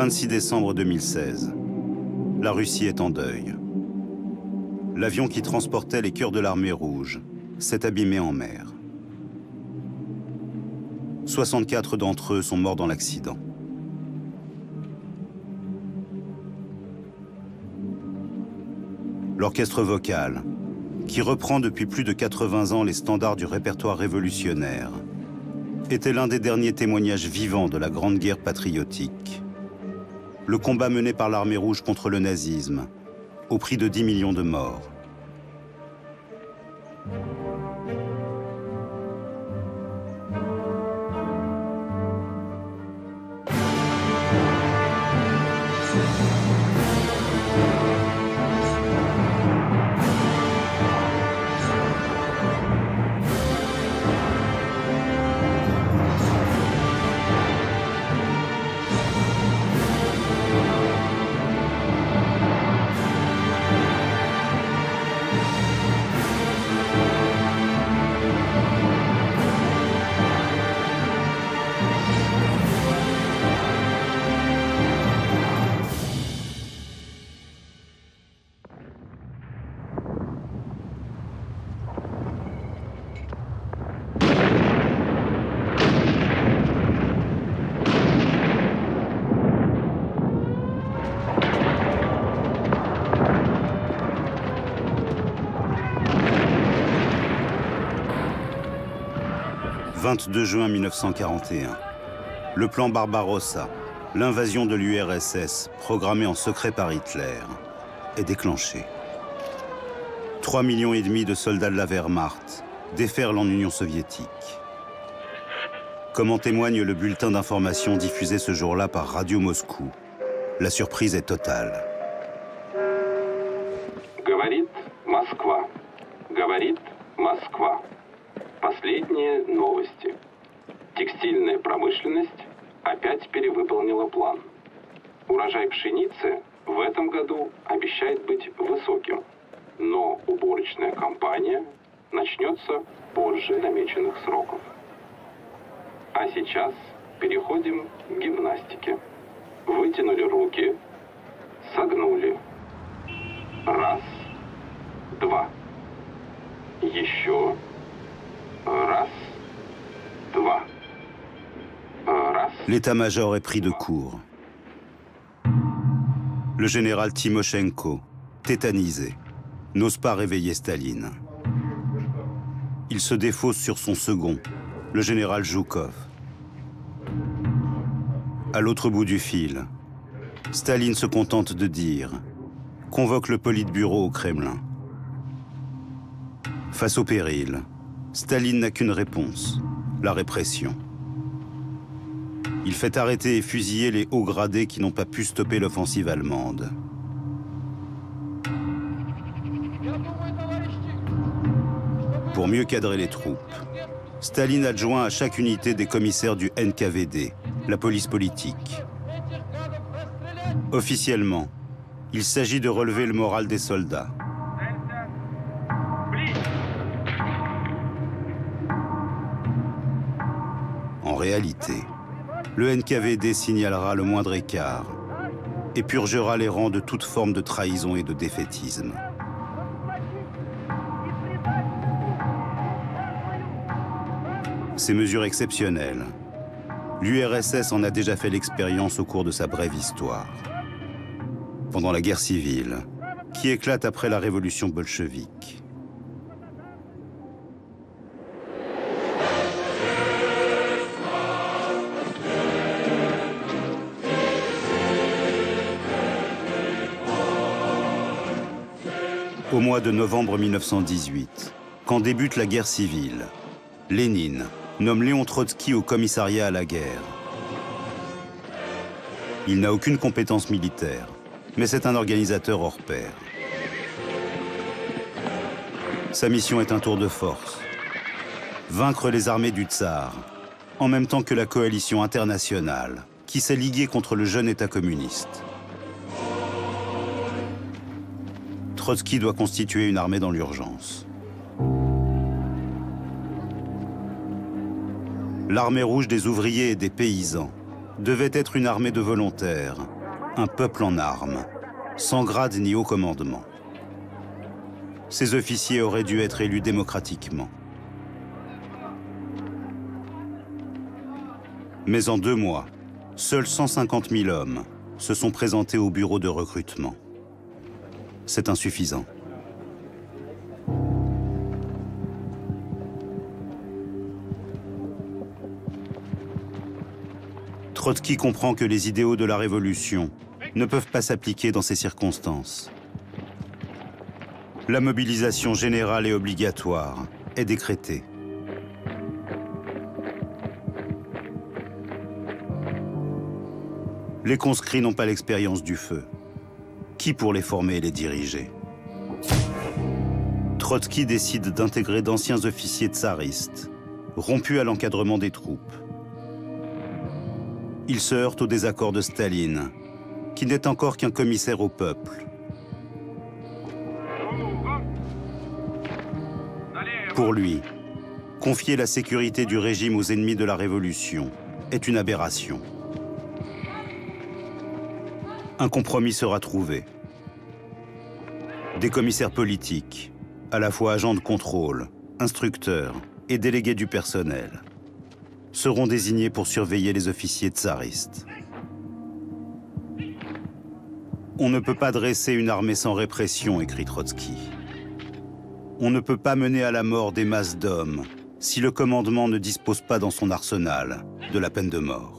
26 décembre 2016. La Russie est en deuil. L'avion qui transportait les cœurs de l'armée rouge s'est abîmé en mer. 64 d'entre eux sont morts dans l'accident. L'orchestre vocal, qui reprend depuis plus de 80 ans les standards du répertoire révolutionnaire, était l'un des derniers témoignages vivants de la Grande Guerre patriotique. Le combat mené par l'armée rouge contre le nazisme, au prix de 10 millions de morts. 22 juin 1941. Le plan Barbarossa, l'invasion de l'URSS, programmée en secret par Hitler, est déclenché. 3 millions et demi de soldats de la Wehrmacht déferlent en Union soviétique. Comme en témoigne le bulletin d'information diffusé ce jour-là par Radio Moscou, la surprise est totale. Говорит Москва. Говорит Москва. Последние новости. Текстильная промышленность опять перевыполнила план. Урожай пшеницы в этом году обещает быть высоким, но уборочная кампания начнется позже намеченных сроков. А сейчас переходим к гимнастике. Вытянули руки, согнули. Раз, два. Еще L'état-major est pris de court. Le général Timoshenko, tétanisé, n'ose pas réveiller Staline. Il se défausse sur son second, le général Zhukov. À l'autre bout du fil, Staline se contente de dire convoque le Politburo au Kremlin. Face au péril, Staline n'a qu'une réponse, la répression. Il fait arrêter et fusiller les hauts gradés qui n'ont pas pu stopper l'offensive allemande. Pour mieux cadrer les troupes, Staline adjoint à chaque unité des commissaires du NKVD, la police politique. Officiellement, il s'agit de relever le moral des soldats. Réalité, le NKVD signalera le moindre écart et purgera les rangs de toute forme de trahison et de défaitisme. Ces mesures exceptionnelles, l'URSS en a déjà fait l'expérience au cours de sa brève histoire. Pendant la guerre civile, qui éclate après la révolution bolchevique? Au mois de novembre 1918, quand débute la guerre civile, Lénine nomme Léon Trotsky au commissariat à la guerre. Il n'a aucune compétence militaire, mais c'est un organisateur hors pair. Sa mission est un tour de force. Vaincre les armées du tsar, en même temps que la coalition internationale, qui s'est liguée contre le jeune État communiste. Trotsky doit constituer une armée dans l'urgence. L'armée rouge des ouvriers et des paysans devait être une armée de volontaires, un peuple en armes, sans grade ni haut commandement. Ces officiers auraient dû être élus démocratiquement. Mais en deux mois, seuls 150 000 hommes se sont présentés au bureau de recrutement. C'est insuffisant. Trotsky comprend que les idéaux de la Révolution ne peuvent pas s'appliquer dans ces circonstances. La mobilisation générale et obligatoire est décrétée. Les conscrits n'ont pas l'expérience du feu. Qui pour les former et les diriger? Trotsky décide d'intégrer d'anciens officiers tsaristes, rompus à l'encadrement des troupes. Il se heurte au désaccord de Staline, qui n'est encore qu'un commissaire au peuple. Pour lui, confier la sécurité du régime aux ennemis de la Révolution est une aberration. Un compromis sera trouvé. Des commissaires politiques, à la fois agents de contrôle, instructeurs et délégués du personnel, seront désignés pour surveiller les officiers tsaristes. On ne peut pas dresser une armée sans répression, écrit Trotsky. On ne peut pas mener à la mort des masses d'hommes si le commandement ne dispose pas dans son arsenal de la peine de mort.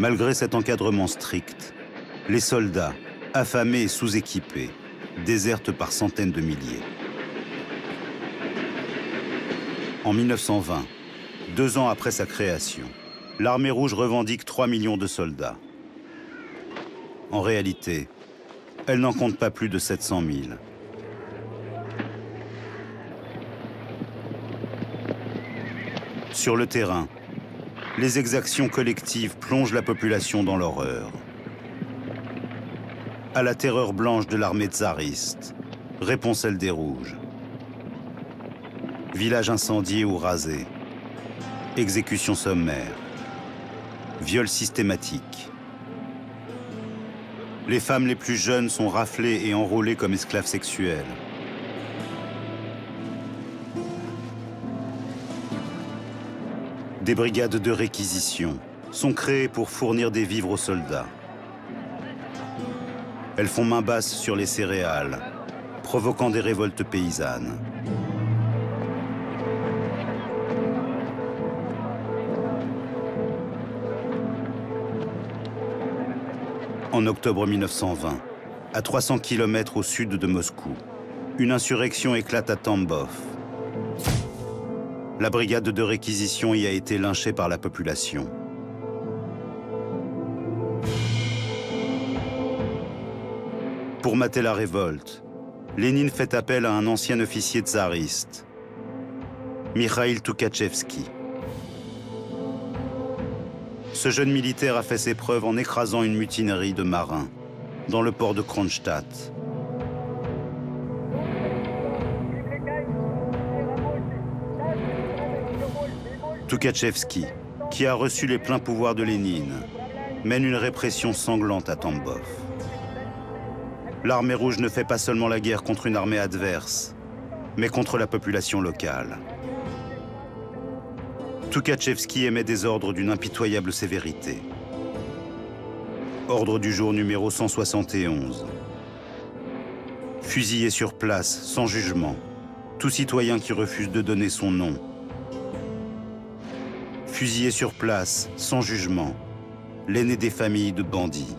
Malgré cet encadrement strict, les soldats, affamés et sous-équipés, désertent par centaines de milliers. En 1920, deux ans après sa création, l'armée rouge revendique 3 millions de soldats. En réalité, elle n'en compte pas plus de 700 000. Sur le terrain, les exactions collectives plongent la population dans l'horreur. À la terreur blanche de l'armée tsariste, répond celle des Rouges. Village incendié ou rasé, exécution sommaire, viol systématique. Les femmes les plus jeunes sont raflées et enrôlées comme esclaves sexuelles. Des brigades de réquisition sont créées pour fournir des vivres aux soldats. Elles font main basse sur les céréales, provoquant des révoltes paysannes. En octobre 1920, à 300 km au sud de Moscou, une insurrection éclate à Tambov. La brigade de réquisition y a été lynchée par la population. Pour mater la révolte, Lénine fait appel à un ancien officier tsariste, Mikhail Tukhachevsky. Ce jeune militaire a fait ses preuves en écrasant une mutinerie de marins dans le port de Kronstadt. Tukhachevsky, qui a reçu les pleins pouvoirs de Lénine, mène une répression sanglante à Tambov. L'armée rouge ne fait pas seulement la guerre contre une armée adverse, mais contre la population locale. Tukhachevsky émet des ordres d'une impitoyable sévérité. Ordre du jour numéro 171. Fusiller sur place, sans jugement, tout citoyen qui refuse de donner son nom. Fusiller sur place, sans jugement, l'aîné des familles de bandits.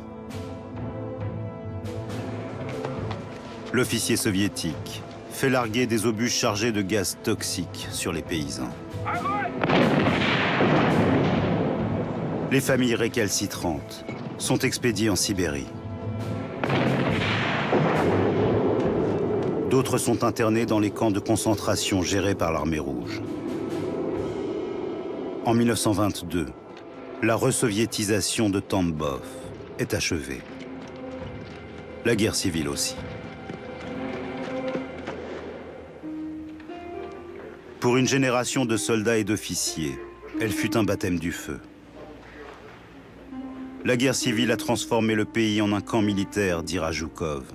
L'officier soviétique fait larguer des obus chargés de gaz toxiques sur les paysans. Les familles récalcitrantes sont expédiées en Sibérie. D'autres sont internés dans les camps de concentration gérés par l'armée rouge. En 1922, la resoviétisation de Tambov est achevée. La guerre civile aussi. Pour une génération de soldats et d'officiers, elle fut un baptême du feu. La guerre civile a transformé le pays en un camp militaire, dira Joukov.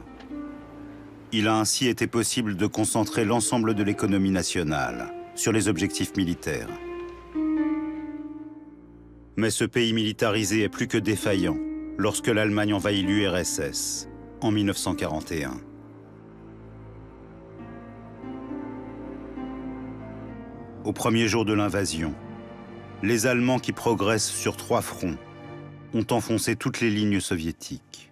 Il a ainsi été possible de concentrer l'ensemble de l'économie nationale sur les objectifs militaires. Mais ce pays militarisé est plus que défaillant lorsque l'Allemagne envahit l'URSS en 1941. Au premier jour de l'invasion, les Allemands qui progressent sur trois fronts ont enfoncé toutes les lignes soviétiques.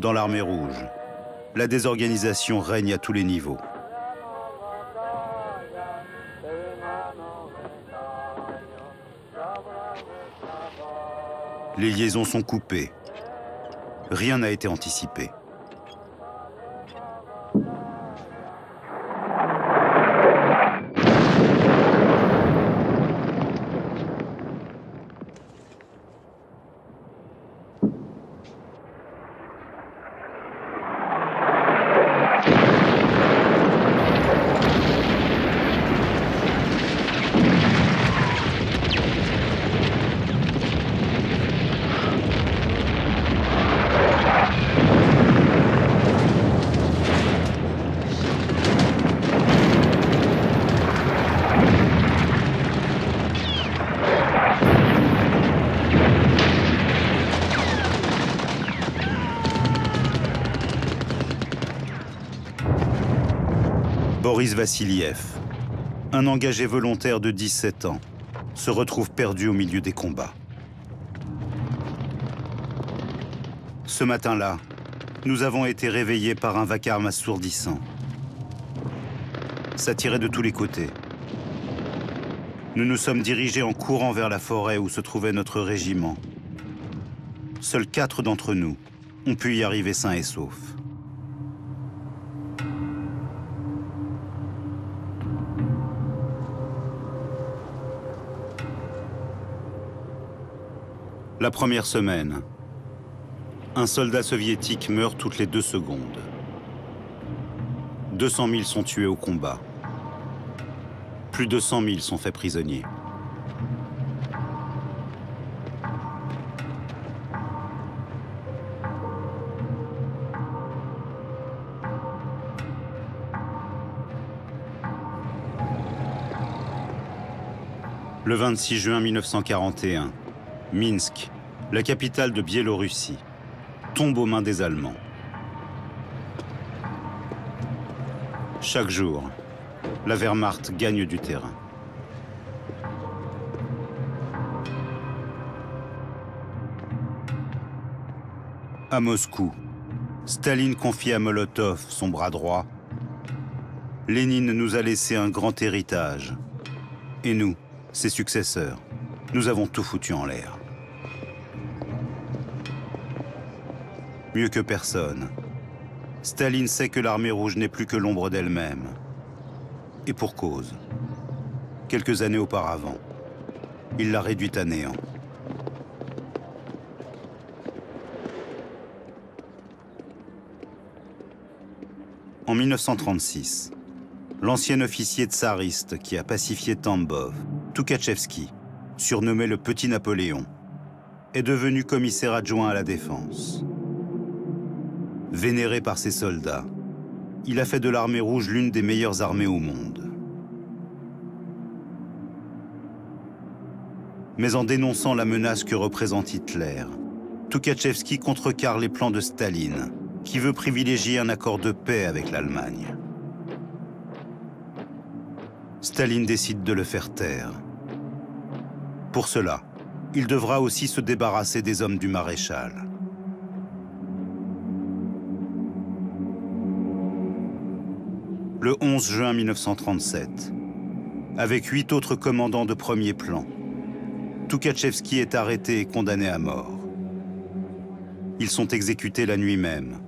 Dans l'armée rouge, la désorganisation règne à tous les niveaux. Les liaisons sont coupées. Rien n'a été anticipé. Vassiliev, un engagé volontaire de 17 ans, se retrouve perdu au milieu des combats. Ce matin-là, nous avons été réveillés par un vacarme assourdissant. Ça tirait de tous les côtés. Nous nous sommes dirigés en courant vers la forêt où se trouvait notre régiment. Seuls quatre d'entre nous ont pu y arriver sains et saufs. La première semaine, un soldat soviétique meurt toutes les deux secondes. 200 000 sont tués au combat. Plus de 100 000 sont faits prisonniers. Le 26 juin 1941, Minsk, la capitale de Biélorussie, tombe aux mains des Allemands. Chaque jour, la Wehrmacht gagne du terrain. À Moscou, Staline confie à Molotov son bras droit. Lénine nous a laissé un grand héritage. Et nous, ses successeurs, nous avons tout foutu en l'air. Mieux que personne, Staline sait que l'armée rouge n'est plus que l'ombre d'elle-même. Et pour cause. Quelques années auparavant, il l'a réduite à néant. En 1936, l'ancien officier tsariste qui a pacifié Tambov, Tukhachevsky, surnommé le Petit Napoléon, est devenu commissaire adjoint à la défense. Vénéré par ses soldats, il a fait de l'armée rouge l'une des meilleures armées au monde. Mais en dénonçant la menace que représente Hitler, Tukhachevsky contrecarre les plans de Staline, qui veut privilégier un accord de paix avec l'Allemagne. Staline décide de le faire taire. Pour cela, il devra aussi se débarrasser des hommes du maréchal. Le 11 juin 1937, avec huit autres commandants de premier plan. Tukhachevsky est arrêté et condamné à mort. Ils sont exécutés la nuit même.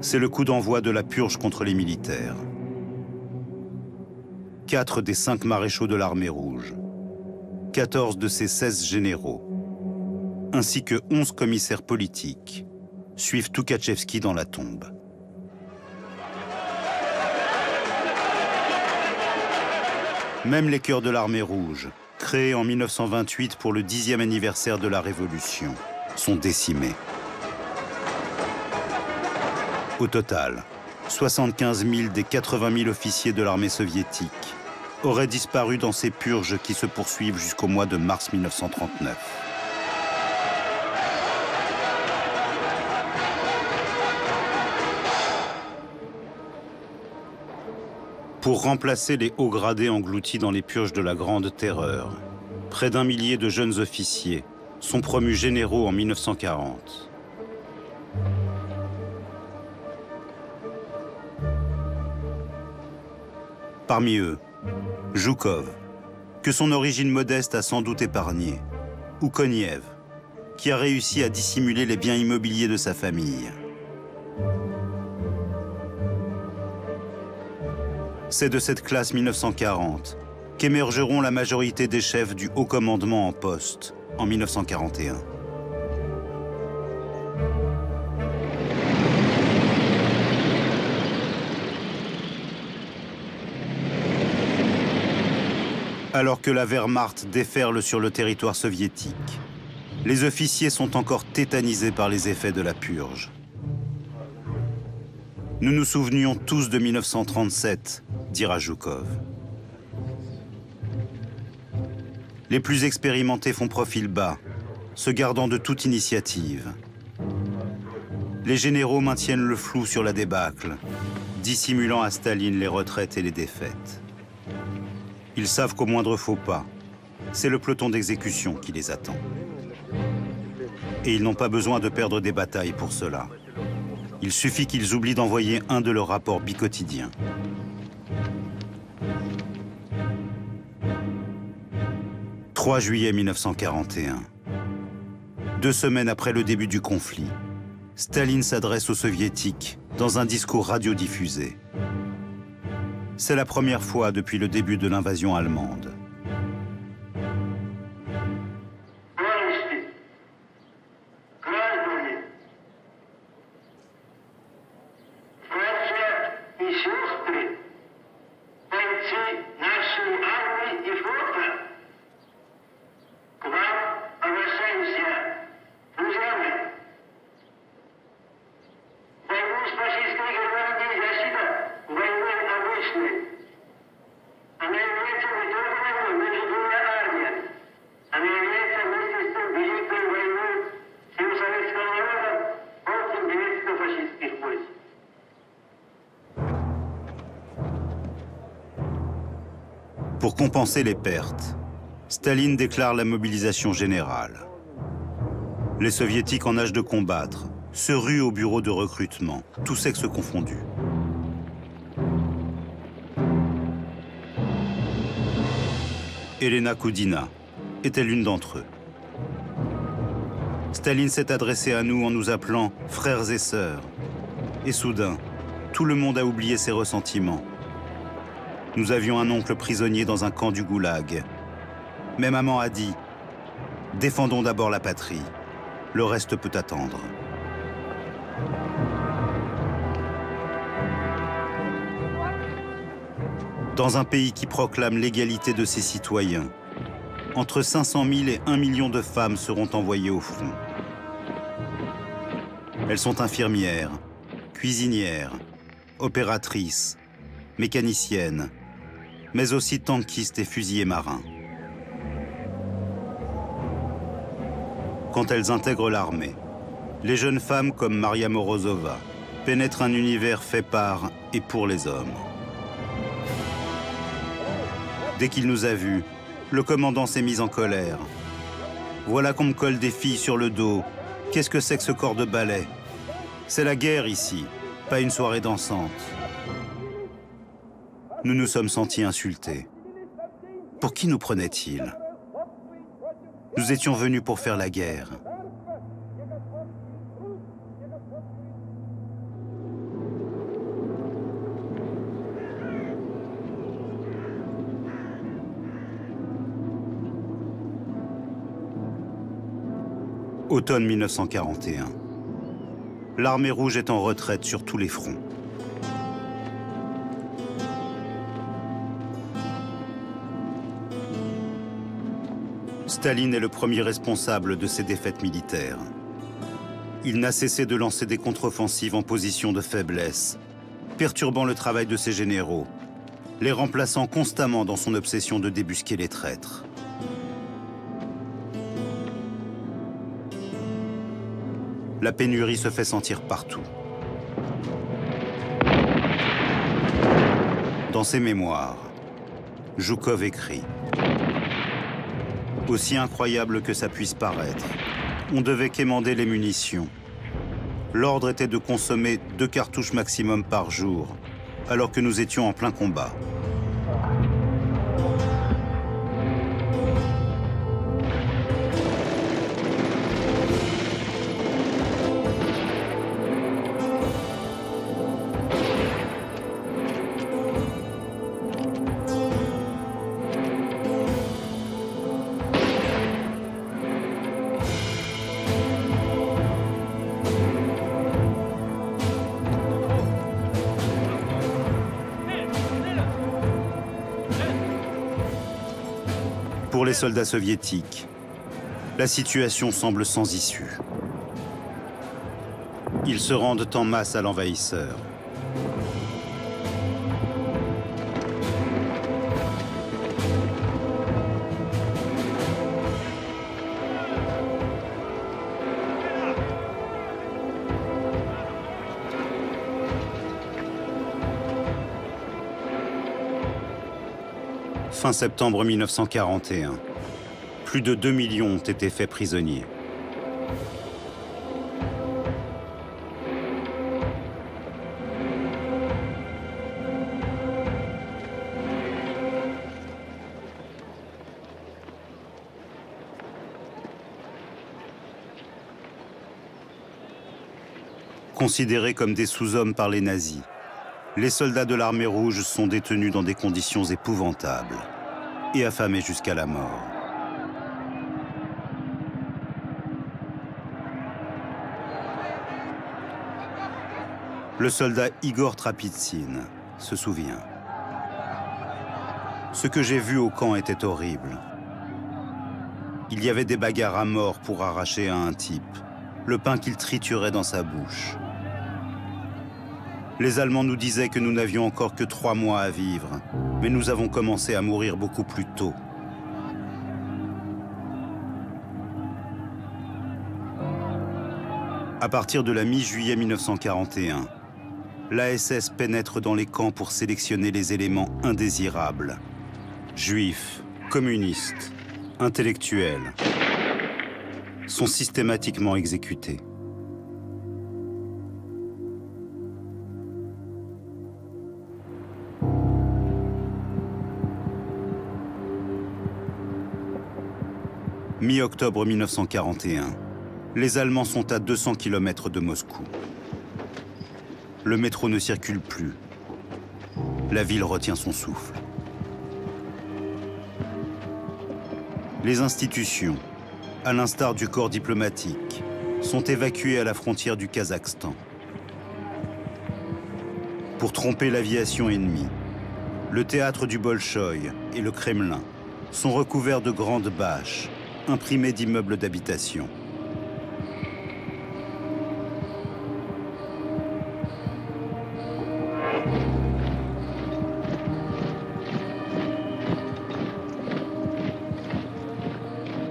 C'est le coup d'envoi de la purge contre les militaires. quatre des cinq maréchaux de l'armée rouge, 14 de ses 16 généraux, ainsi que 11 commissaires politiques, suivent Tukhachevski dans la tombe. Même les cœurs de l'armée rouge, créés en 1928 pour le dixième anniversaire de la Révolution, sont décimés. Au total, 75 000 des 80 000 officiers de l'armée soviétique auraient disparu dans ces purges qui se poursuivent jusqu'au mois de mars 1939. Pour remplacer les hauts gradés engloutis dans les purges de la Grande Terreur, près d'un millier de jeunes officiers sont promus généraux en 1940. Parmi eux, Joukov, que son origine modeste a sans doute épargné, ou Koniev, qui a réussi à dissimuler les biens immobiliers de sa famille. C'est de cette classe 1940 qu'émergeront la majorité des chefs du haut commandement en poste en 1941. Alors que la Wehrmacht déferle sur le territoire soviétique, les officiers sont encore tétanisés par les effets de la purge. Nous nous souvenions tous de 1937, dira Joukov. Les plus expérimentés font profil bas, se gardant de toute initiative. Les généraux maintiennent le flou sur la débâcle, dissimulant à Staline les retraites et les défaites. Ils savent qu'au moindre faux pas, c'est le peloton d'exécution qui les attend. Et ils n'ont pas besoin de perdre des batailles pour cela. Il suffit qu'ils oublient d'envoyer un de leurs rapports bicotidiens. « 3 juillet 1941. Deux semaines après le début du conflit, Staline s'adresse aux soviétiques dans un discours radiodiffusé. C'est la première fois depuis le début de l'invasion allemande. Pour compenser les pertes, Staline déclare la mobilisation générale. Les soviétiques en âge de combattre se ruent au bureau de recrutement, tous sexes confondus. Elena Koudina était l'une d'entre eux. Staline s'est adressé à nous en nous appelant frères et sœurs. Et soudain, tout le monde a oublié ses ressentiments nous avions un oncle prisonnier dans un camp du goulag. Mais maman a dit Défendons d'abord la patrie. Le reste peut attendre. Dans un pays qui proclame l'égalité de ses citoyens, entre 500 000 et 1 million de femmes seront envoyées au front. Elles sont infirmières, cuisinières, opératrices, mécaniciennes, mais aussi tankistes et fusiliers marins. Quand elles intègrent l'armée, les jeunes femmes comme Maria Morozova pénètrent un univers fait par et pour les hommes. Dès qu'il nous a vus, le commandant s'est mis en colère. Voilà qu'on me colle des filles sur le dos. Qu'est-ce que c'est que ce corps de ballet C'est la guerre ici, pas une soirée dansante nous nous sommes sentis insultés. Pour qui nous prenaient-ils? Nous étions venus pour faire la guerre. Automne 1941. L'armée rouge est en retraite sur tous les fronts. Staline est le premier responsable de ces défaites militaires. Il n'a cessé de lancer des contre-offensives en position de faiblesse, perturbant le travail de ses généraux, les remplaçant constamment dans son obsession de débusquer les traîtres. La pénurie se fait sentir partout. Dans ses mémoires, Joukov écrit Aussi incroyable que ça puisse paraître, on devait quémander les munitions. L'ordre était de consommer deux cartouches maximum par jour, alors que nous étions en plein combat. Pour les soldats soviétiques, la situation semble sans issue. Ils se rendent en masse à l'envahisseur. Fin septembre 1941, plus de 2 millions ont été faits prisonniers. Considérés comme des sous-hommes par les nazis, les soldats de l'armée rouge sont détenus dans des conditions épouvantables et affamés jusqu'à la mort. Le soldat Igor Trapitsine se souvient. Ce que j'ai vu au camp était horrible. Il y avait des bagarres à mort pour arracher à un type le pain qu'il triturait dans sa bouche. Les Allemands nous disaient que nous n'avions encore que trois mois à vivre, mais nous avons commencé à mourir beaucoup plus tôt. À partir de la mi-juillet 1941, l'ASS pénètre dans les camps pour sélectionner les éléments indésirables. Juifs, communistes, intellectuels sont systématiquement exécutés. Mi-octobre 1941, les Allemands sont à 200 km de Moscou. Le métro ne circule plus. La ville retient son souffle. Les institutions, à l'instar du corps diplomatique, sont évacuées à la frontière du Kazakhstan. Pour tromper l'aviation ennemie, le théâtre du Bolchoï et le Kremlin sont recouverts de grandes bâches imprimées d'immeubles d'habitation.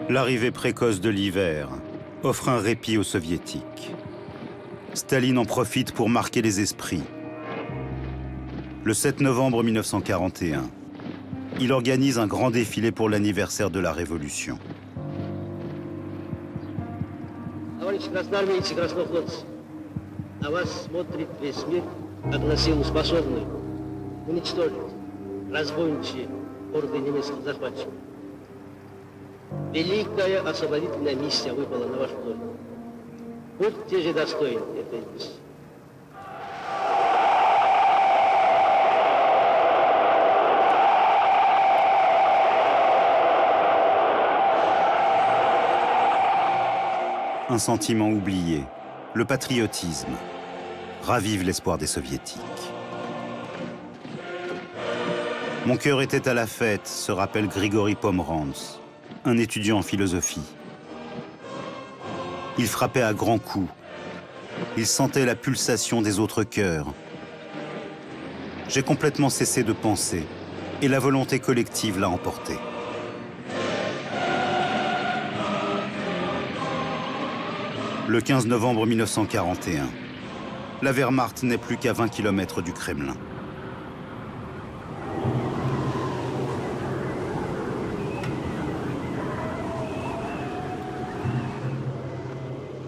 L'arrivée précoce de l'hiver offre un répit aux soviétiques. Staline en profite pour marquer les esprits. Le 7 novembre 1941, il organise un grand défilé pour l'anniversaire de la Révolution. Товарищи красноармейцы, краснофлотцы, на вас смотрит весь мир, силу способную уничтожить разбойничьи орды немецких захватчиков. Великая освободительная миссия выпала на вашу долю. Будьте же достойны этой миссии. Un sentiment oublié, le patriotisme, ravive l'espoir des soviétiques. Mon cœur était à la fête, se rappelle Grigory Pomerantz, un étudiant en philosophie. Il frappait à grands coups. Il sentait la pulsation des autres cœurs. J'ai complètement cessé de penser et la volonté collective l'a emporté. Le 15 novembre 1941, la Wehrmacht n'est plus qu'à 20 km du Kremlin.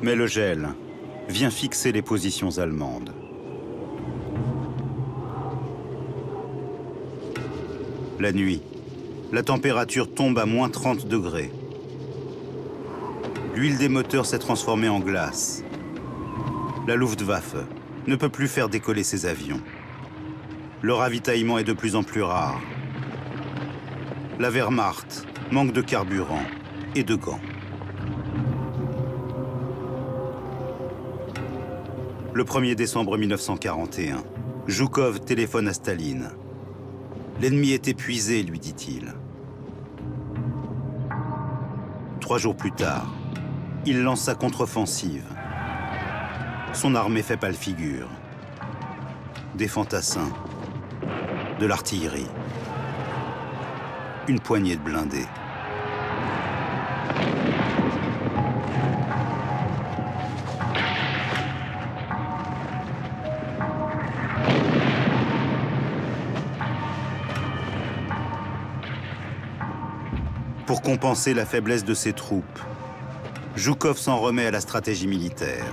Mais le gel vient fixer les positions allemandes. La nuit, la température tombe à moins 30 degrés. L'huile des moteurs s'est transformée en glace. La Luftwaffe ne peut plus faire décoller ses avions. Le ravitaillement est de plus en plus rare. La Wehrmacht manque de carburant et de gants. Le 1er décembre 1941, Joukov téléphone à Staline. L'ennemi est épuisé, lui dit-il. Trois jours plus tard, il lance sa contre-offensive. Son armée fait pâle figure. Des fantassins, de l'artillerie, une poignée de blindés. Pour compenser la faiblesse de ses troupes, Joukov s'en remet à la stratégie militaire.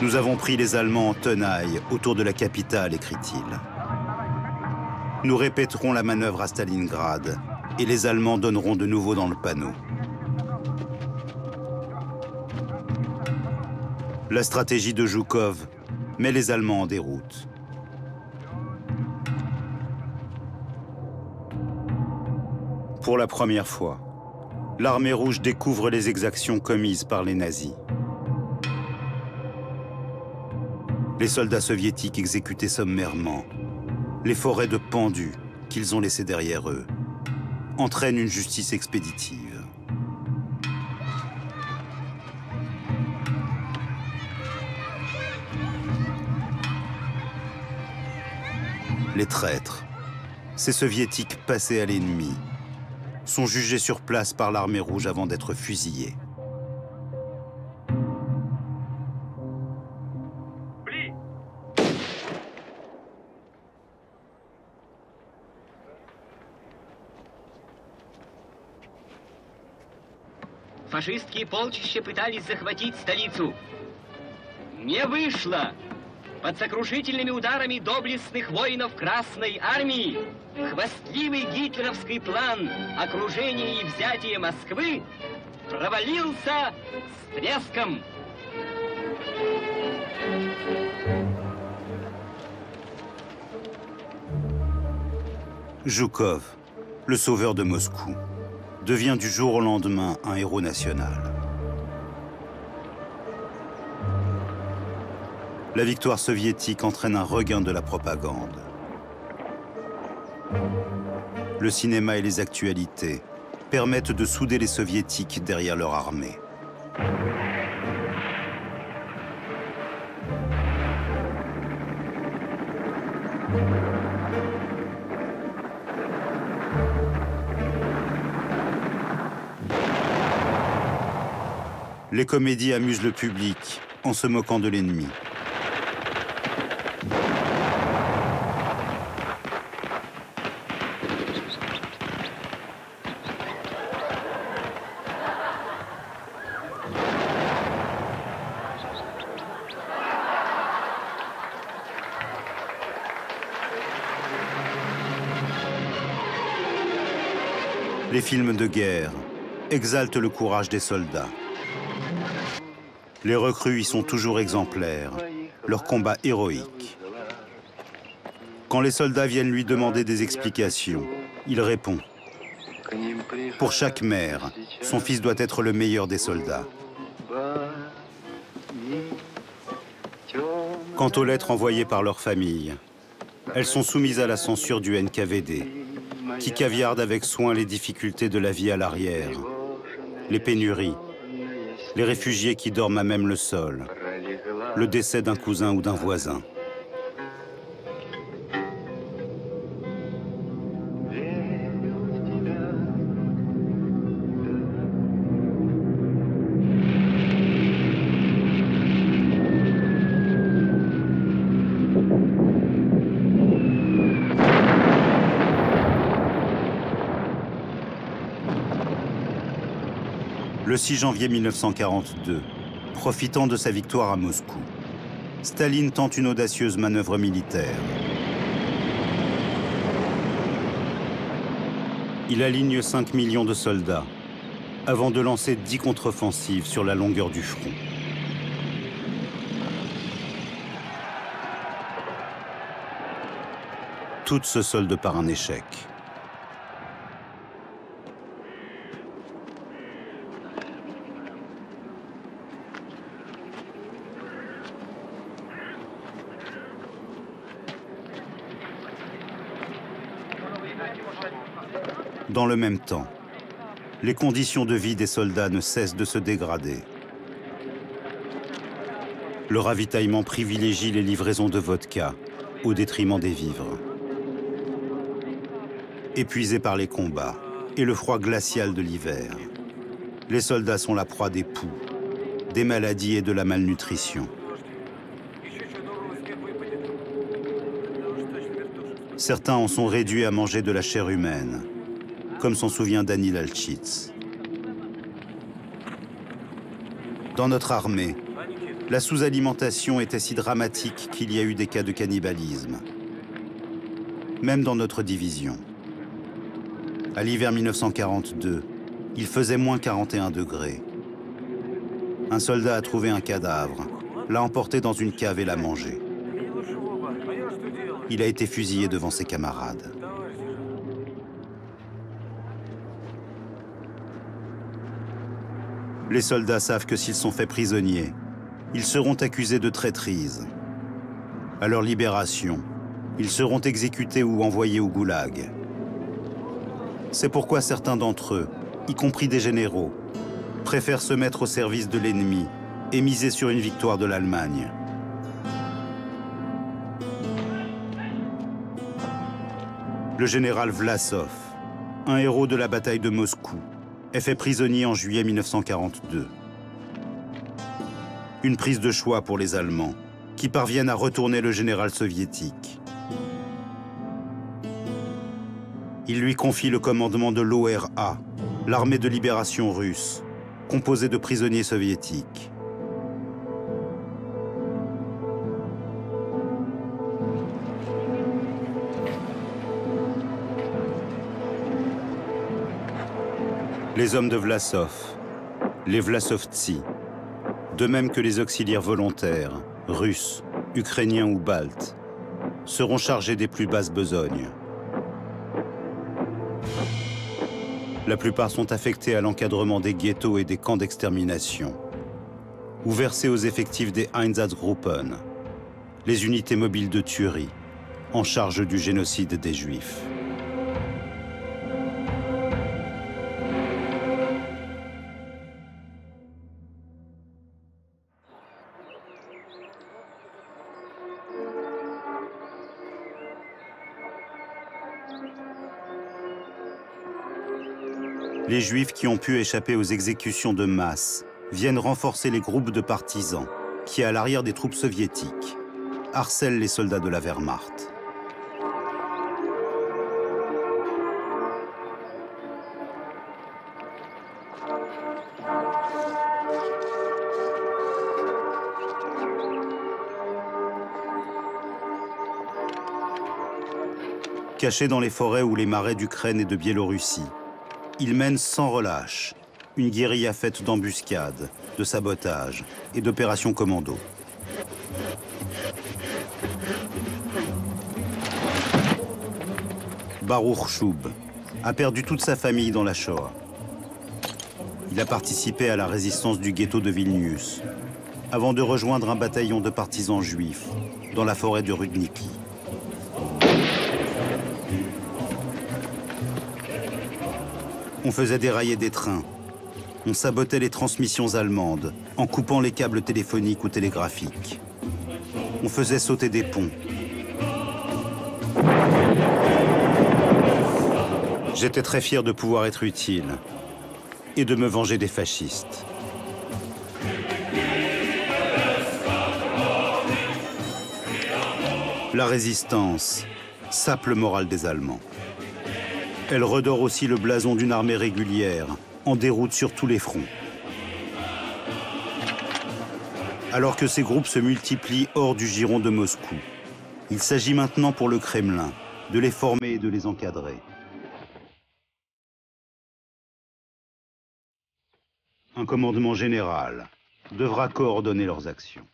Nous avons pris les Allemands en tenaille autour de la capitale, écrit-il. Nous répéterons la manœuvre à Stalingrad et les Allemands donneront de nouveau dans le panneau. La stratégie de Joukov met les Allemands en déroute. Pour la première fois, l'armée rouge découvre les exactions commises par les nazis. Les soldats soviétiques exécutés sommairement, les forêts de pendus qu'ils ont laissées derrière eux, entraînent une justice expéditive. Les traîtres, ces soviétiques passés à l'ennemi, sont jugés sur place par l'armée rouge avant d'être fusillés. Фашистские полчища пытались захватить столицу. Не вышло! Под сокрушительными ударами доблестных воинов Красной Армии хвастливый гитлеровский план окружения и взятия Москвы провалился с треском. Joukov, le sauveur de Moscou, devient du jour au lendemain un héros national. La victoire soviétique entraîne un regain de la propagande. Le cinéma et les actualités permettent de souder les soviétiques derrière leur armée. Les comédies amusent le public en se moquant de l'ennemi. Films de guerre exaltent le courage des soldats. Les recrues y sont toujours exemplaires, leur combat héroïque. Quand les soldats viennent lui demander des explications, il répond Pour chaque mère, son fils doit être le meilleur des soldats. Quant aux lettres envoyées par leur famille, elles sont soumises à la censure du NKVD, qui caviarde avec soin les difficultés de la vie à l'arrière, les pénuries, les réfugiés qui dorment à même le sol, le décès d'un cousin ou d'un voisin. Le 6 janvier 1942, profitant de sa victoire à Moscou, Staline tente une audacieuse manœuvre militaire. Il aligne 5 millions de soldats avant de lancer 10 contre-offensives sur la longueur du front. Toutes se soldent par un échec. Dans le même temps, les conditions de vie des soldats ne cessent de se dégrader. Le ravitaillement privilégie les livraisons de vodka au détriment des vivres. Épuisés par les combats et le froid glacial de l'hiver, les soldats sont la proie des poux, des maladies et de la malnutrition. Certains en sont réduits à manger de la chair humaine, comme s'en souvient Danil Alchitz. Dans notre armée, la sous-alimentation était si dramatique qu'il y a eu des cas de cannibalisme. Même dans notre division. À l'hiver 1942, il faisait moins 41 degrés. Un soldat a trouvé un cadavre, l'a emporté dans une cave et l'a mangé. Il a été fusillé devant ses camarades. Les soldats savent que s'ils sont faits prisonniers, ils seront accusés de traîtrise. À leur libération, ils seront exécutés ou envoyés au goulag. C'est pourquoi certains d'entre eux, y compris des généraux, préfèrent se mettre au service de l'ennemi et miser sur une victoire de l'Allemagne. Le général Vlasov, un héros de la bataille de Moscou, est fait prisonnier en juillet 1942. Une prise de choix pour les Allemands, qui parviennent à retourner le général soviétique. Il lui confie le commandement de l'ORA, l'armée de libération russe, composée de prisonniers soviétiques. Les hommes de Vlasov, les Vlasovtsi, de même que les auxiliaires volontaires, russes, ukrainiens ou baltes, seront chargés des plus basses besognes. La plupart sont affectés à l'encadrement des ghettos et des camps d'extermination, ou versés aux effectifs des Einsatzgruppen, les unités mobiles de tuerie, en charge du génocide des Juifs. Les Juifs qui ont pu échapper aux exécutions de masse viennent renforcer les groupes de partisans qui, à l'arrière des troupes soviétiques, harcèlent les soldats de la Wehrmacht. Cachés dans les forêts ou les marais d'Ukraine et de Biélorussie, ils mènent sans relâche une guérilla faite d'embuscades, de sabotage et d'opérations commando. Baruch Choub, a perdu toute sa famille dans la Shoah. Il a participé à la résistance du ghetto de Vilnius, avant de rejoindre un bataillon de partisans juifs dans la forêt de Rudniki. On faisait dérailler des trains. On sabotait les transmissions allemandes en coupant les câbles téléphoniques ou télégraphiques. On faisait sauter des ponts. J'étais très fier de pouvoir être utile et de me venger des fascistes. La résistance sape le moral des Allemands. Elle redore aussi le blason d'une armée régulière, en déroute sur tous les fronts. Alors que ces groupes se multiplient hors du giron de Moscou, il s'agit maintenant pour le Kremlin de les former et de les encadrer. Un commandement général devra coordonner leurs actions.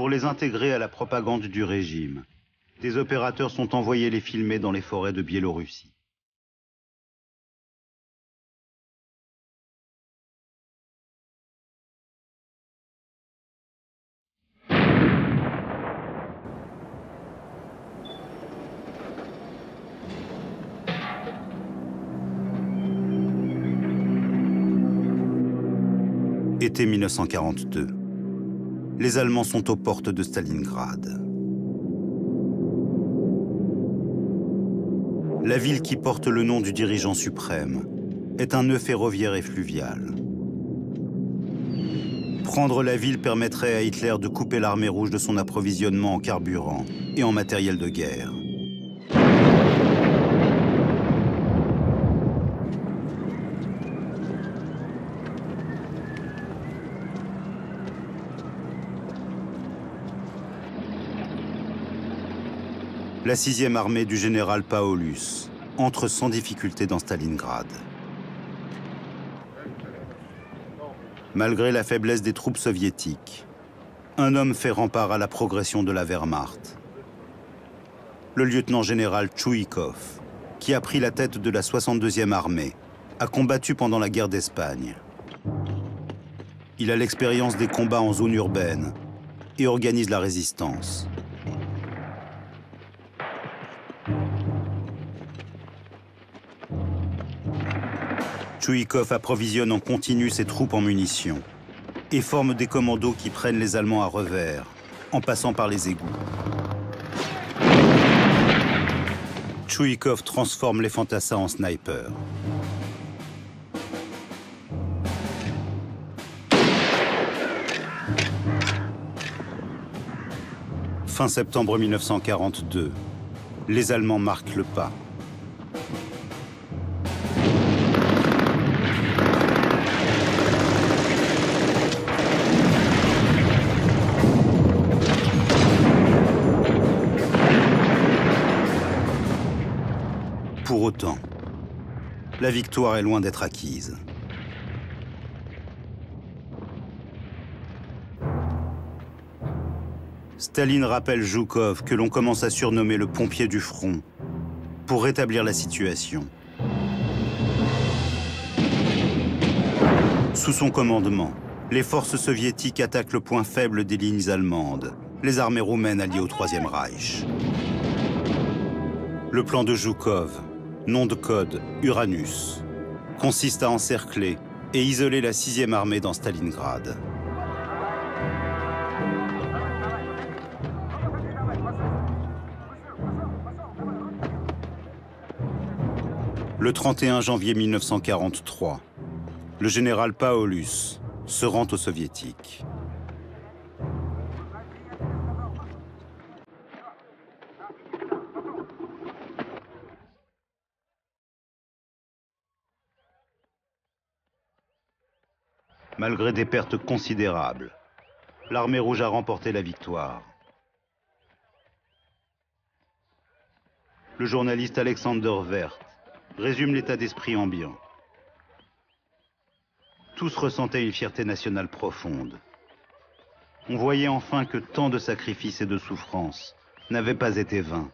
Pour les intégrer à la propagande du régime, des opérateurs sont envoyés les filmer dans les forêts de Biélorussie. Été 1942 les Allemands sont aux portes de Stalingrad. La ville qui porte le nom du dirigeant suprême est un nœud ferroviaire et fluvial. Prendre la ville permettrait à Hitler de couper l'armée rouge de son approvisionnement en carburant et en matériel de guerre. La 6e armée du général Paulus entre sans difficulté dans Stalingrad. Malgré la faiblesse des troupes soviétiques, un homme fait rempart à la progression de la Wehrmacht. Le lieutenant-général Tchouikov, qui a pris la tête de la 62e armée, a combattu pendant la guerre d'Espagne. Il a l'expérience des combats en zone urbaine et organise la résistance. Chouikov approvisionne en continu ses troupes en munitions et forme des commandos qui prennent les Allemands à revers, en passant par les égouts. Chouikov transforme les fantassins en snipers. Fin septembre 1942, les Allemands marquent le pas. La victoire est loin d'être acquise. Staline rappelle Zhukov que l'on commence à surnommer le pompier du front pour rétablir la situation. Sous son commandement, les forces soviétiques attaquent le point faible des lignes allemandes, les armées roumaines alliées au Troisième Reich. Le plan de Zhukov, nom de code Uranus, consiste à encercler et isoler la 6e armée dans Stalingrad. Le 31 janvier 1943, le général Paulus se rend aux soviétiques. Malgré des pertes considérables, l'armée rouge a remporté la victoire. Le journaliste Alexander Vert résume l'état d'esprit ambiant. Tous ressentaient une fierté nationale profonde. On voyait enfin que tant de sacrifices et de souffrances n'avaient pas été vains.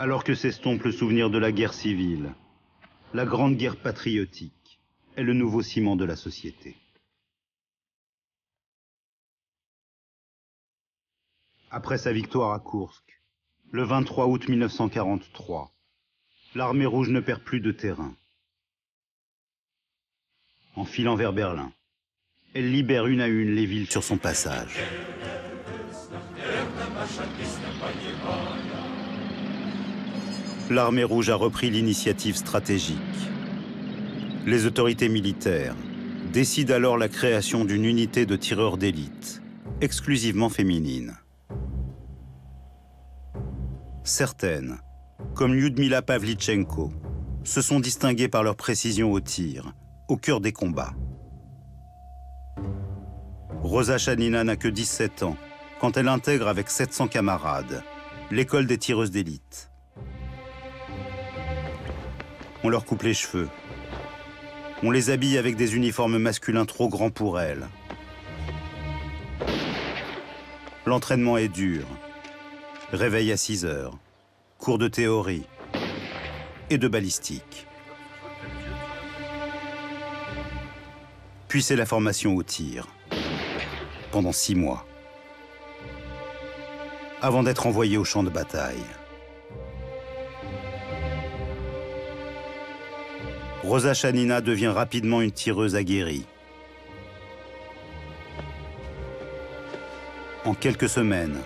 Alors que s'estompe le souvenir de la guerre civile, la grande guerre patriotique est le nouveau ciment de la société. Après sa victoire à Kursk, le 23 août 1943, l'armée rouge ne perd plus de terrain. En filant vers Berlin, elle libère une à une les villes sur son passage. L'armée rouge a repris l'initiative stratégique. Les autorités militaires décident alors la création d'une unité de tireurs d'élite, exclusivement féminine. Certaines, comme Lyudmila Pavlichenko, se sont distinguées par leur précision au tir, au cœur des combats. Rosa Chanina n'a que 17 ans quand elle intègre avec 700 camarades l'école des tireuses d'élite. On leur coupe les cheveux. On les habille avec des uniformes masculins trop grands pour elles. L'entraînement est dur. Réveil à 6 heures, cours de théorie et de balistique. Puis c'est la formation au tir, pendant six mois, avant d'être envoyé au champ de bataille. Rosa Chanina devient rapidement une tireuse aguerrie. En quelques semaines,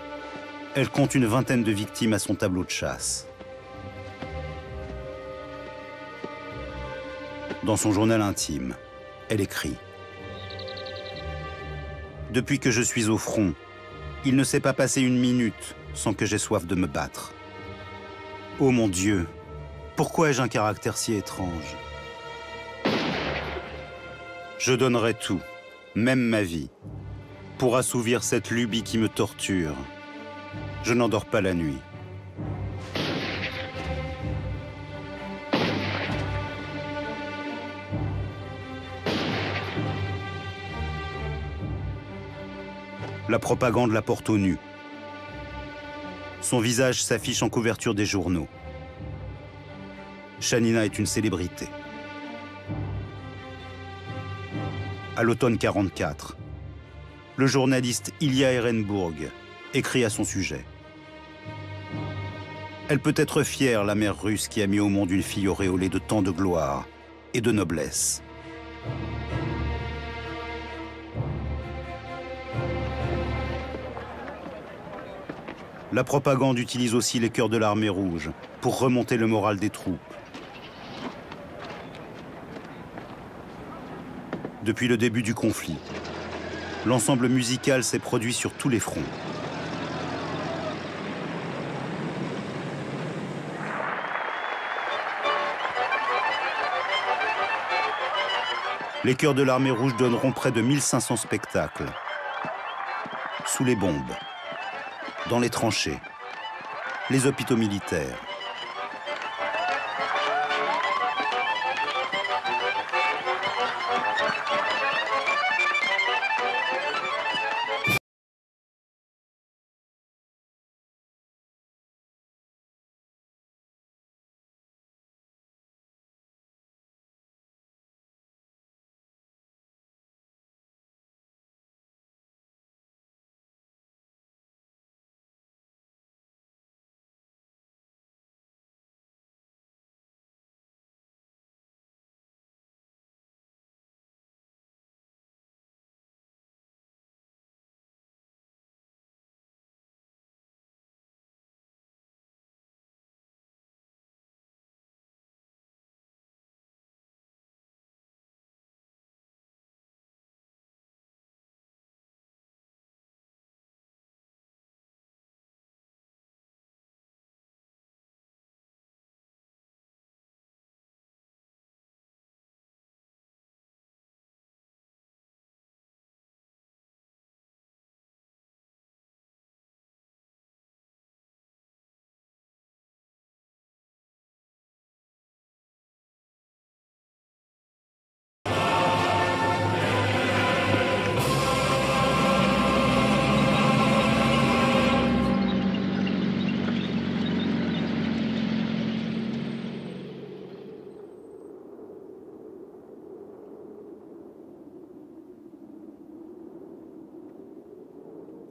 elle compte une vingtaine de victimes à son tableau de chasse. Dans son journal intime, elle écrit Depuis que je suis au front, il ne s'est pas passé une minute sans que j'aie soif de me battre. Oh mon Dieu, pourquoi ai-je un caractère si étrange? Je donnerai tout, même ma vie, pour assouvir cette lubie qui me torture. Je n'endors pas la nuit. La propagande la porte au nu. Son visage s'affiche en couverture des journaux. Shanina est une célébrité. À l'automne 44, le journaliste Ilya Ehrenburg écrit à son sujet. Elle peut être fière, la mère russe qui a mis au monde une fille auréolée de tant de gloire et de noblesse. La propagande utilise aussi les cœurs de l'armée rouge pour remonter le moral des troupes. Depuis le début du conflit, l'ensemble musical s'est produit sur tous les fronts. Les chœurs de l'armée rouge donneront près de 1500 spectacles. Sous les bombes, dans les tranchées, les hôpitaux militaires,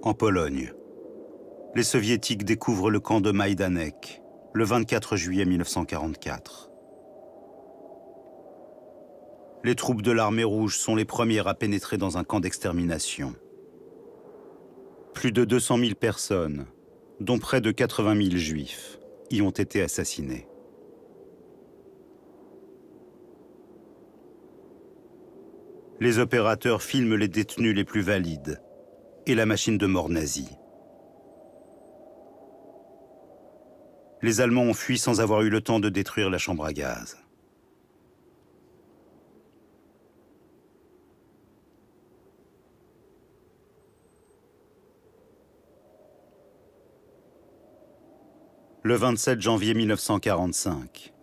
En Pologne, les soviétiques découvrent le camp de Maïdanek le 24 juillet 1944. Les troupes de l'armée rouge sont les premières à pénétrer dans un camp d'extermination. Plus de 200 000 personnes, dont près de 80 000 juifs, y ont été assassinés. Les opérateurs filment les détenus les plus valides et la machine de mort nazie. Les Allemands ont fui sans avoir eu le temps de détruire la chambre à gaz. Le 27 janvier 1945,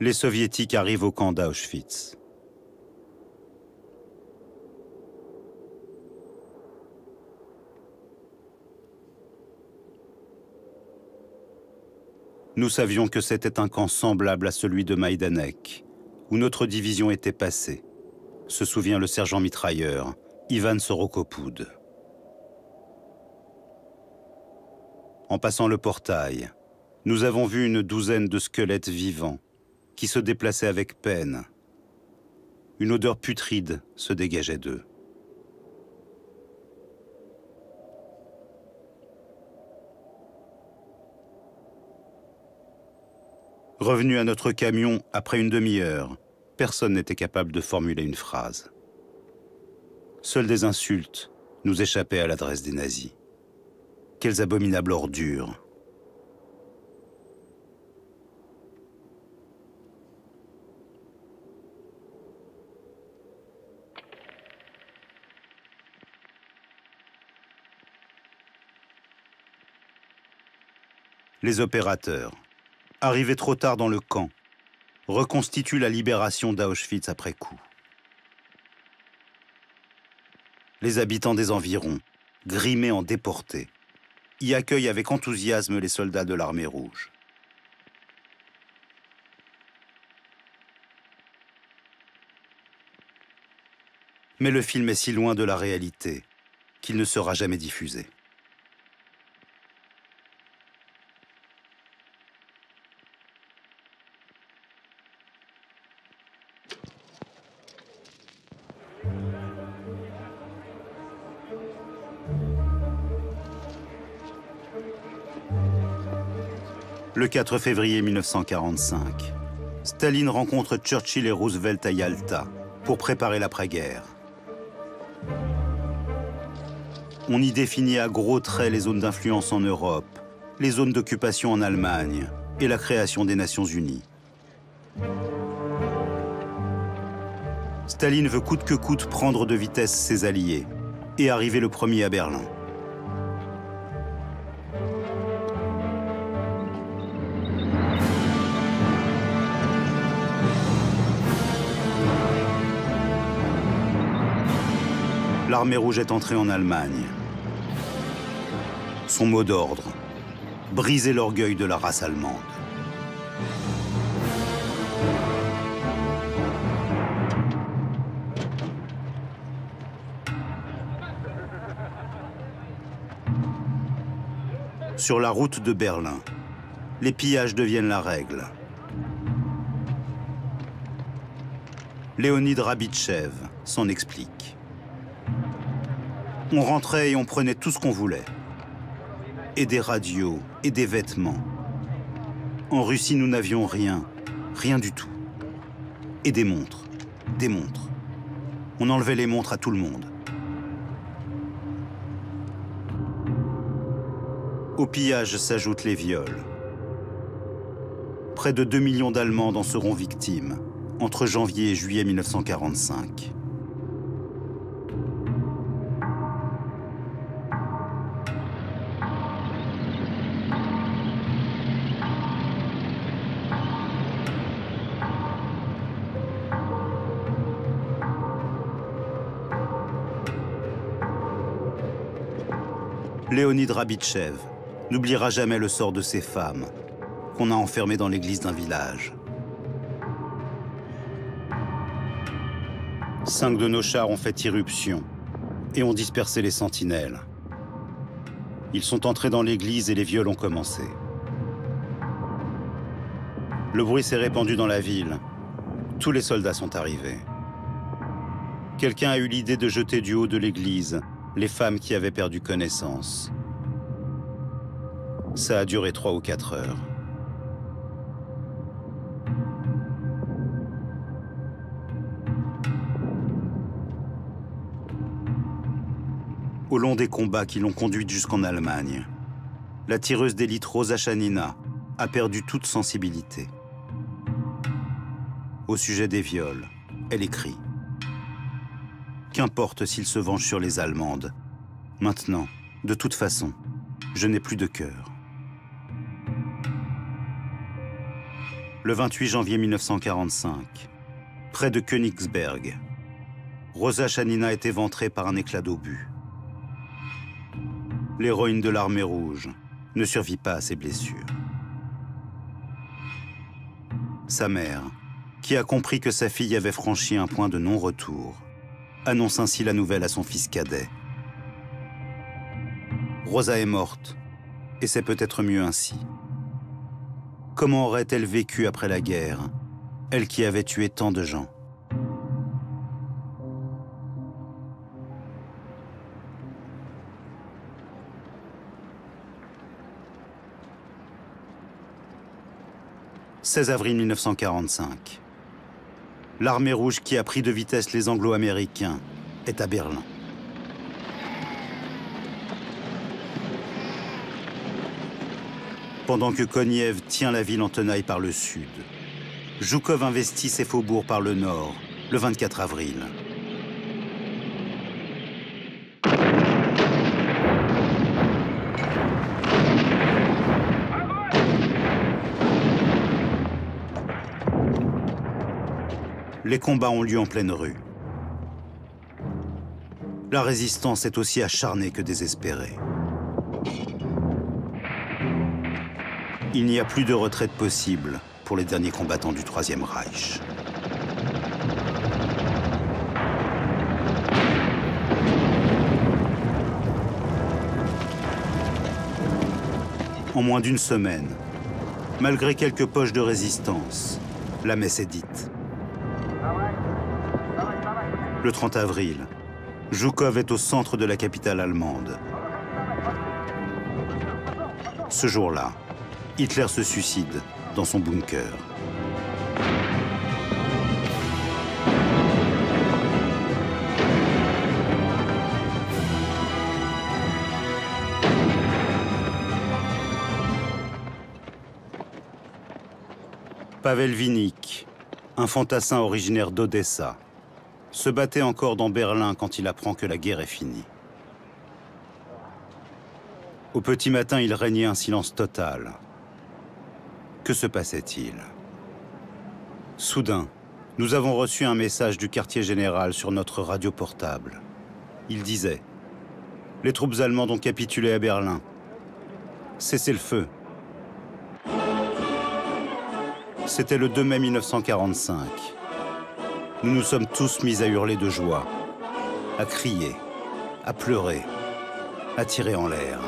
les soviétiques arrivent au camp d'Auschwitz. Nous savions que c'était un camp semblable à celui de Maïdanek, où notre division était passée, se souvient le sergent mitrailleur, Ivan Sorokopoud. En passant le portail, nous avons vu une douzaine de squelettes vivants qui se déplaçaient avec peine. Une odeur putride se dégageait d'eux. Revenu à notre camion après une demi-heure, personne n'était capable de formuler une phrase. Seules des insultes nous échappaient à l'adresse des nazis. Quelles abominables ordures Les opérateurs, arrivés trop tard dans le camp, reconstituent la libération d'Auschwitz après coup. Les habitants des environs, grimés en déportés, y accueillent avec enthousiasme les soldats de l'armée rouge. Mais le film est si loin de la réalité qu'il ne sera jamais diffusé. Le 4 février 1945, Staline rencontre Churchill et Roosevelt à Yalta pour préparer l'après-guerre. On y définit à gros traits les zones d'influence en Europe, les zones d'occupation en Allemagne et la création des Nations Unies. Staline veut coûte que coûte prendre de vitesse ses alliés et arriver le premier à Berlin. L'armée rouge est entrée en Allemagne. Son mot d'ordre, briser l'orgueil de la race allemande. Sur la route de Berlin, les pillages deviennent la règle. Léonid Rabitchev s'en explique. On rentrait et on prenait tout ce qu'on voulait. Et des radios, et des vêtements. En Russie, nous n'avions rien, rien du tout. Et des montres, des montres. On enlevait les montres à tout le monde. Au pillage s'ajoutent les viols. Près de 2 millions d'Allemands en seront victimes entre janvier et juillet 1945. Léonid Rabitchev n'oubliera jamais le sort de ces femmes qu'on a enfermées dans l'église d'un village. Cinq de nos chars ont fait irruption et ont dispersé les sentinelles. Ils sont entrés dans l'église et les viols ont commencé. Le bruit s'est répandu dans la ville. Tous les soldats sont arrivés. Quelqu'un a eu l'idée de jeter du haut de l'église les femmes qui avaient perdu connaissance. Ça a duré trois ou quatre heures. Au long des combats qui l'ont conduite jusqu'en Allemagne, la tireuse d'élite Rosa Chanina a perdu toute sensibilité. Au sujet des viols, elle écrit Qu'importe s'il se venge sur les Allemandes. Maintenant, de toute façon, je n'ai plus de cœur. Le 28 janvier 1945, près de Königsberg, Rosa Chanina est éventrée par un éclat d'obus. L'héroïne de l'armée rouge ne survit pas à ses blessures. Sa mère, qui a compris que sa fille avait franchi un point de non-retour, annonce ainsi la nouvelle à son fils cadet. Rosa est morte, et c'est peut-être mieux ainsi. Comment aurait-elle vécu après la guerre, elle qui avait tué tant de gens « 16 avril 1945 l'armée rouge qui a pris de vitesse les Anglo-Américains est à Berlin. Pendant que Koniev tient la ville en tenaille par le sud, Zhukov investit ses faubourgs par le nord, le 24 avril. Les combats ont lieu en pleine rue. La résistance est aussi acharnée que désespérée. Il n'y a plus de retraite possible pour les derniers combattants du Troisième Reich. En moins d'une semaine, malgré quelques poches de résistance, la messe est dite. Le 30 avril, Zhukov est au centre de la capitale allemande. Ce jour-là, Hitler se suicide dans son bunker. Pavel Vinik, un fantassin originaire d'Odessa, se battait encore dans Berlin quand il apprend que la guerre est finie. Au petit matin, il régnait un silence total. Que se passait-il? Soudain, nous avons reçu un message du quartier général sur notre radio portable. Il disait « Les troupes allemandes ont capitulé à Berlin. Cessez le feu. » C'était le 2 mai 1945 nous nous sommes tous mis à hurler de joie, à crier, à pleurer, à tirer en l'air.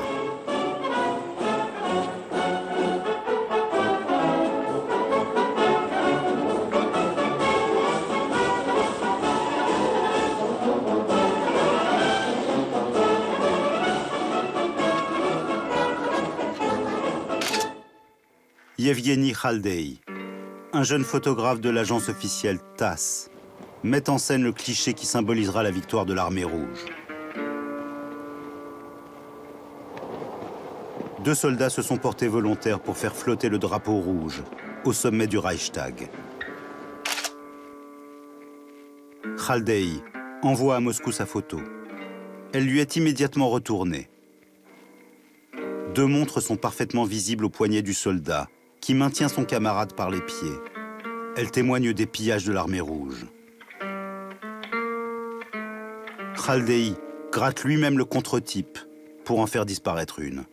Yevgeny Khaldei, un jeune photographe de l'agence officielle TASS, met en scène le cliché qui symbolisera la victoire de l'armée rouge. Deux soldats se sont portés volontaires pour faire flotter le drapeau rouge au sommet du Reichstag. Khaldei envoie à Moscou sa photo. Elle lui est immédiatement retournée. Deux montres sont parfaitement visibles au poignet du soldat, qui maintient son camarade par les pieds. Elle témoigne des pillages de l'armée rouge. Khaldei gratte lui-même le contre-type pour en faire disparaître une.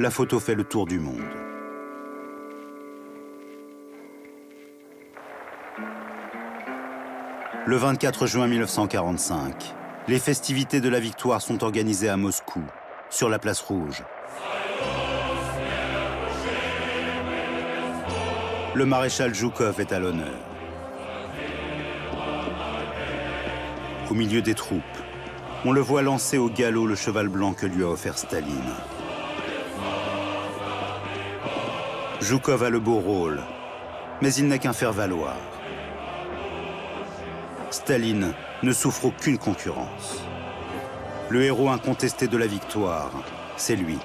La photo fait le tour du monde. Le 24 juin 1945, les festivités de la victoire sont organisées à Moscou, sur la place rouge. Le maréchal Joukov est à l'honneur. Au milieu des troupes, on le voit lancer au galop le cheval blanc que lui a offert Staline. Joukov a le beau rôle, mais il n'a qu'un faire-valoir. Staline ne souffre aucune concurrence. Le héros incontesté de la victoire, c'est lui.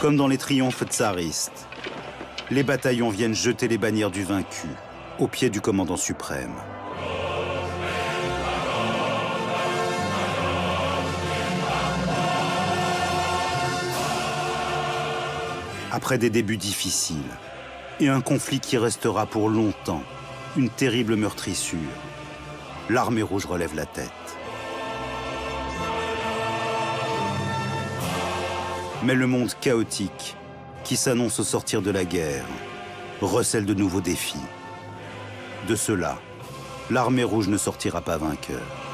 Comme dans les triomphes tsaristes, les bataillons viennent jeter les bannières du vaincu au pied du commandant suprême. Après des débuts difficiles et un conflit qui restera pour longtemps une terrible meurtrissure, l'armée rouge relève la tête. Mais le monde chaotique, qui s'annonce au sortir de la guerre, recèle de nouveaux défis. De cela, l'armée rouge ne sortira pas vainqueur.